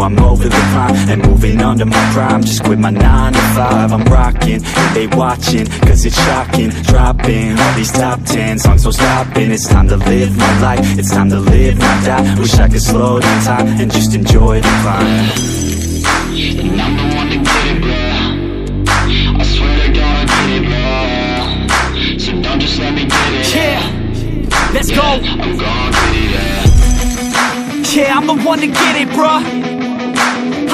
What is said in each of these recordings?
I'm over the climb And moving under my prime. Just quit my 9 to 5 I'm rocking, they watching Cause it's shocking, dropping All these top 10 songs, no stopping. It's time to live my life, it's time to live, my die. Wish I could slow down time And just enjoy the climb. And I'm the one to get it, bro I swear to God, I get it, bro So don't just let me get it. Yeah, let's go. I'm gon' get it, yeah. Yeah, I'm the one to get it, bruh.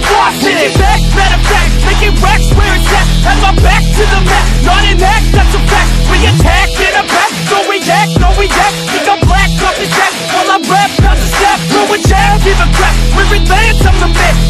motherfucking lost. Take it back, matter fact, making racks where it's at. Have my back to the mat, not an act, that's a fact. We attack in a back, don't react, no react. Think I'm black, off his jack. While I rap, bounce a step, throw a jab, give a crap. We're advanced, I'm the man.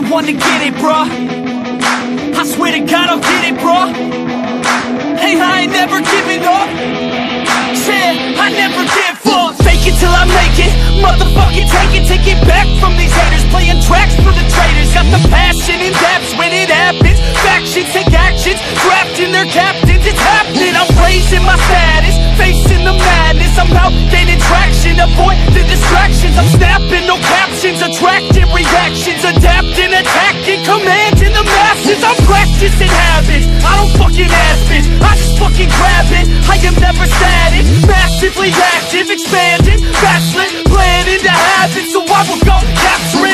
the one to get it, bruh. I swear to God, I'll get it, bruh. Hey, I ain't never giving up. Said I never give up. Fake it till I make it. Motherfucking take it, take it back from these haters. Playing tracks for the traitors. Got the passion in depths when it happens. Factions take actions, drafting their captains. It's happening. I'm raising my status, facing the madness. I'm out gaining traction, avoid the distractions. I'm Just grab it. I am never static, massively active, expanding, backslid, playing into habits. So I will go capture it